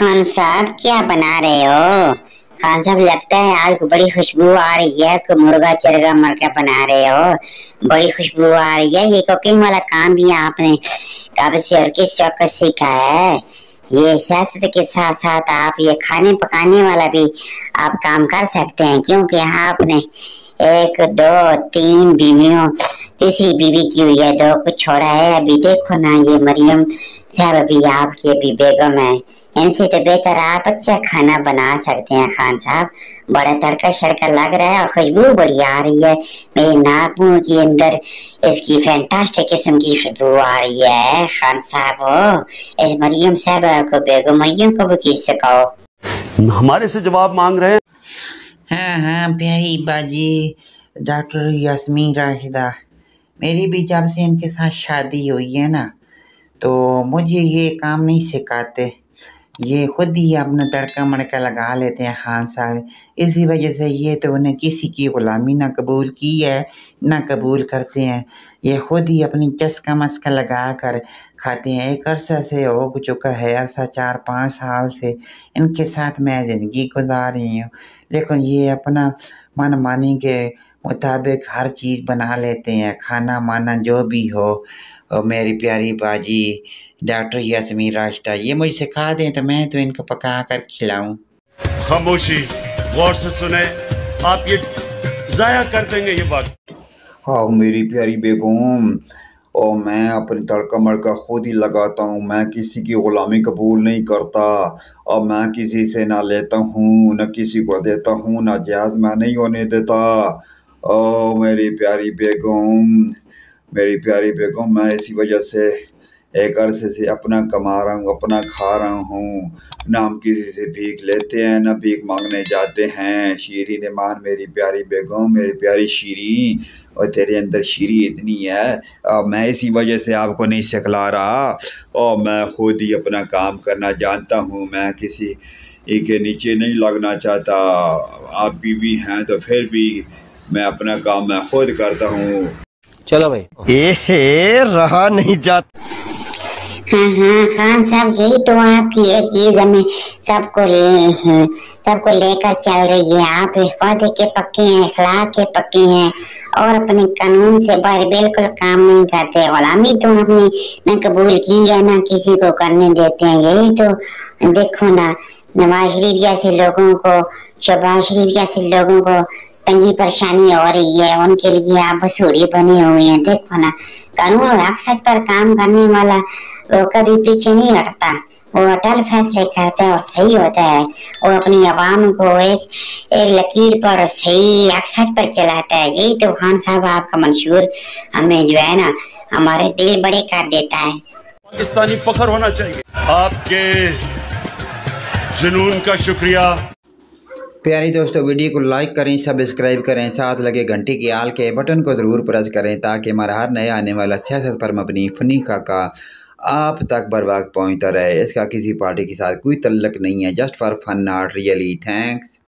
خان صاحب کیا بنا رہے ہو؟ خان صاحب، لگتا ہے آج کو بڑی خوشبو آ رہی ہے کو مرغا چرگا مرغا بنا رہے ہو۔ بڑی خوشبو آ رہی ہے۔ یہ کوکنگ والا کام بھی آپ نے کب سے اور کس چوک سیکھا ہے۔ یہ سیاست کے ساتھ ساتھ آپ یہ کھانے پکانے والا بھی آپ کام کر سکتے ہیں۔ کیونکہ آپ نے ایک، دو، تین بیویوں، تیسری بیوی کی ہوئی ہے۔ دو کو چھوڑا ہے۔ ابھی دیکھو نا، یہ مریم صاحب ابھی آپ کی ابھی بیگم ہے۔ ان سے تو بہتر آپ اچھا کھانا بنا سکتے ہیں خان صاحب۔ بڑا ترکہ شرکہ لگ رہا ہے اور خوشبو بڑی آ رہی ہے۔ میری ناکوں کی اندر اس کی فینٹاسٹک قسم کی خوشبو آ رہی ہے۔ خان صاحب اس مریم صاحب کو بیگو مریم کو بکی سکو ہمارے سے جواب مانگ رہے ہیں۔ ہاں ہاں پیاری باجی ڈاکٹر یاسمین راشدہ۔ میری بھی جب سے ان کے ساتھ شادی ہوئی ہے نا تو مجھے یہ کام نہیں سکھاتے۔ یہ خود ہی اپنا تڑکا مڑکا لگا لیتے ہیں خان صاحب۔ اسی وجہ سے یہ تو انہیں کسی کی غلامی نہ قبول کی ہے، نہ قبول کرتے ہیں۔ یہ خود ہی اپنی چسکا مسکا لگا کر کھاتے ہیں۔ ایک عرصہ سے ہو چکا ہے، عرصہ چار پانچ سال سے ان کے ساتھ میں زندگی گزار رہی ہوں۔ لیکن یہ اپنا من مانی کے مطابق ہر چیز بنا لیتے ہیں، کھانا مانا جو بھی ہو۔ میری پیاری باجی ڈاکٹر یاسمین راشتہ یہ مجھے کھا دیں تو میں تو ان کو پکا کر کھلاؤں۔ خاموشی غور سے سنیں آپ یہ ضائع کر دیں گے یہ بات۔ ہاں میری پیاری بیگم اور میں اپنی تڑکا مڑکا خود ہی لگاتا ہوں۔ میں کسی کی غلامی قبول نہیں کرتا اور میں کسی سے نہ لیتا ہوں نہ کسی کو دیتا ہوں نہ جہاز میں نہیں ہونے دیتا۔ او میری پیاری بیگم میری پیاری بیگم میں اسی وجہ سے ایک عرصے سے اپنا کما رہا ہوں اپنا کھا رہا ہوں۔ نہ ہم کسی سے بھیک لیتے ہیں نہ بھیک مانگنے جاتے ہیں۔ شیرین مان میری پیاری بیگم میری پیاری شیریں۔ اور تیرے اندر شیری اتنی ہے اور میں اسی وجہ سے آپ کو نہیں سکھلا رہا۔ اور میں خود ہی اپنا کام کرنا جانتا ہوں۔ میں کسی کے نیچے نہیں لگنا چاہتا۔ آپ بھی ہیں تو پھر بھی میں اپنا کام میں خود کرتا ہوں۔ چلو بھائی۔ اے رہا نہیں جاتا۔ ہاں ہاں خان صاحب، یہی تو آپ کی یہ چیز ہمیں سب کو سب کو لے کر چل رہی ہے۔ آپ وعدے کے پکے ہیں، اخلاق کے پکے ہیں اور اپنے قانون سے باہر بالکل کام نہیں کرتے۔ غلامی تو ہم نے نہ قبول کی ہے، نہ کسی کو کرنے دیتے ہیں۔ یہی تو دیکھو نا، نواز شریف جیسے لوگوں کو، شہباز شریف جیسے لوگوں کو تنگی پریشانی ہو رہی ہے، ان کے لیے آپ بسوڑی بنی ہوئی ہیں۔ دیکھو نا، قانون اور حقصد پر کام کرنے والا وہ کبھی پیچھے نہیں ہٹتا۔ وہ اٹل فیصلے کرتا ہے اور صحیح ہوتا ہے۔ وہ اپنی عوام کو ایک ایک لکیر پر صحیح اکثر پر چلاتا ہے۔ یہی تو خان صاحب آپ کا منشور ہمیں جو ہے نا، ہمارے دل بڑے کر دیتا ہے۔ پاکستانی فخر ہونا چاہیے۔ آپ کے جنون کا شکریہ۔ پیاری دوستو، ویڈیو کو لائک کریں، سبسکرائب کریں، ساتھ لگے گھنٹی کی آل کے بٹن کو ضرور پریس کریں تاکہ ہمارا ہر نیا آنے والا سیاست پر مبنی فنیخہ کا آپ تک برواق پہنچتا رہے۔ اس کا کسی پارٹی کے ساتھ کوئی تعلق نہیں ہے جسٹ فار فن آٹ ریئلی تھینکس